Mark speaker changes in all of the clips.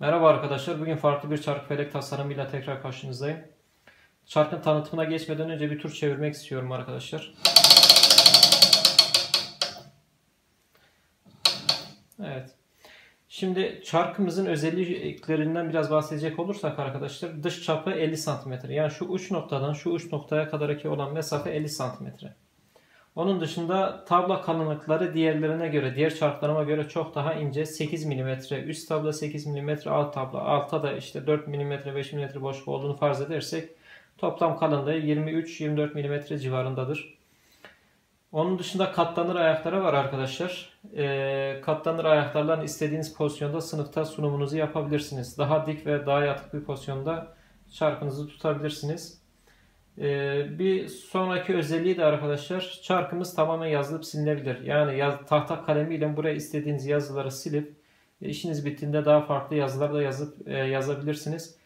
Speaker 1: Merhaba arkadaşlar. Bugün farklı bir çark felek tasarımıyla tekrar karşınızdayım. Çarkın tanıtımına geçmeden önce bir tur çevirmek istiyorum arkadaşlar. Evet. Şimdi çarkımızın özelliklerinden biraz bahsedecek olursak arkadaşlar dış çapı 50 cm. Yani şu uç noktadan şu uç noktaya kadarki olan mesafe 50 cm. Onun dışında tabla kalınlıkları diğerlerine göre, diğer çarklarıma göre çok daha ince. 8 mm, üst tabla 8 mm, alt tabla, altta da işte 4 mm, 5 mm boşluk olduğunu farz edersek toplam kalınlığı 23-24 mm civarındadır. Onun dışında katlanır ayakları var arkadaşlar. E, katlanır ayaklardan istediğiniz pozisyonda sınıfta sunumunuzu yapabilirsiniz. Daha dik ve daha yatık bir pozisyonda çarkınızı tutabilirsiniz. Ee, bir sonraki özelliği de arkadaşlar çarkımız tamamen yazılıp silinebilir. Yani yaz, tahta kalemiyle buraya istediğiniz yazıları silip e, işiniz bittiğinde daha farklı yazılar da yazıp e, yazabilirsiniz.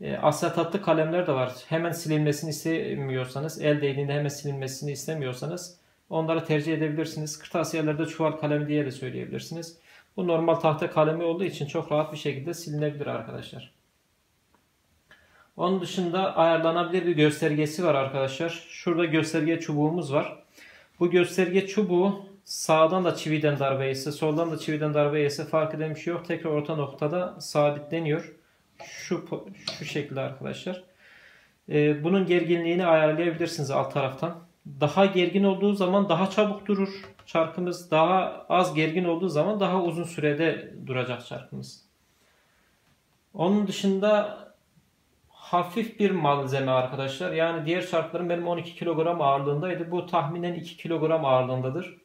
Speaker 1: E, asetatlı kalemler de var. Hemen silinmesini istemiyorsanız, el değdiğinde hemen silinmesini istemiyorsanız onları tercih edebilirsiniz. Kırtasiyelerde çuval kalemi diye de söyleyebilirsiniz. Bu normal tahta kalemi olduğu için çok rahat bir şekilde silinebilir arkadaşlar. Onun dışında ayarlanabilir bir göstergesi var arkadaşlar. Şurada gösterge çubuğumuz var. Bu gösterge çubuğu sağdan da çividen darbe yese, soldan da çividen darbe yese fark eden bir şey yok. Tekrar orta noktada sabitleniyor. Şu, şu şekilde arkadaşlar. Ee, bunun gerginliğini ayarlayabilirsiniz alt taraftan. Daha gergin olduğu zaman daha çabuk durur çarkımız. Daha az gergin olduğu zaman daha uzun sürede duracak çarkımız. Onun dışında hafif bir malzeme arkadaşlar. Yani diğer çarklarım benim 12 kilogram ağırlığındaydı. Bu tahminen 2 kilogram ağırlığındadır.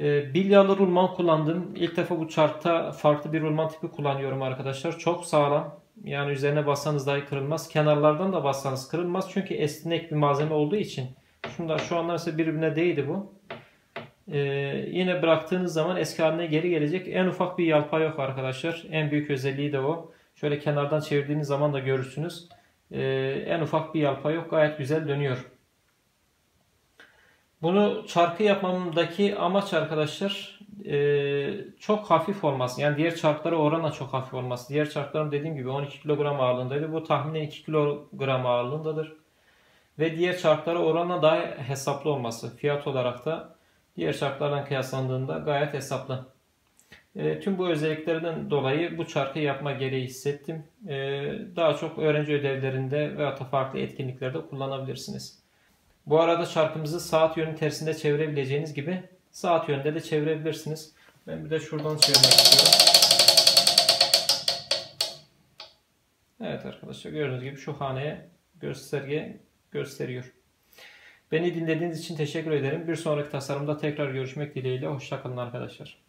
Speaker 1: E, bilyalı rulman kullandım. İlk defa bu çarkta farklı bir rulman tipi kullanıyorum arkadaşlar. Çok sağlam. Yani üzerine bassanız dahi kırılmaz. Kenarlardan da bassanız kırılmaz. Çünkü esnek bir malzeme olduğu için. Şunlar şu anlar ise birbirine değdi bu. Ee, yine bıraktığınız zaman eski haline geri gelecek. En ufak bir yalpa yok arkadaşlar. En büyük özelliği de o. Şöyle kenardan çevirdiğiniz zaman da görürsünüz. Ee, en ufak bir yalpa yok. Gayet güzel dönüyor. Bunu çarkı yapmamdaki amaç arkadaşlar e, çok hafif olması. Yani diğer çarklara oranla çok hafif olması. Diğer çarklarım dediğim gibi 12 kilogram ağırlığındaydı. Bu tahminen 2 kilogram ağırlığındadır. Ve diğer çarklara oranla daha hesaplı olması. Fiyat olarak da diğer çarklardan kıyaslandığında gayet hesaplı. E, tüm bu özelliklerden dolayı bu çarkı yapma gereği hissettim. E, daha çok öğrenci ödevlerinde veya da farklı etkinliklerde kullanabilirsiniz. Bu arada çarkımızı saat yönü tersinde çevirebileceğiniz gibi saat yönünde de çevirebilirsiniz. Ben bir de şuradan çevirmek istiyorum. Evet arkadaşlar gördüğünüz gibi şu haneye gösterge gösteriyor. Beni dinlediğiniz için teşekkür ederim. Bir sonraki tasarımda tekrar görüşmek dileğiyle. Hoşçakalın arkadaşlar.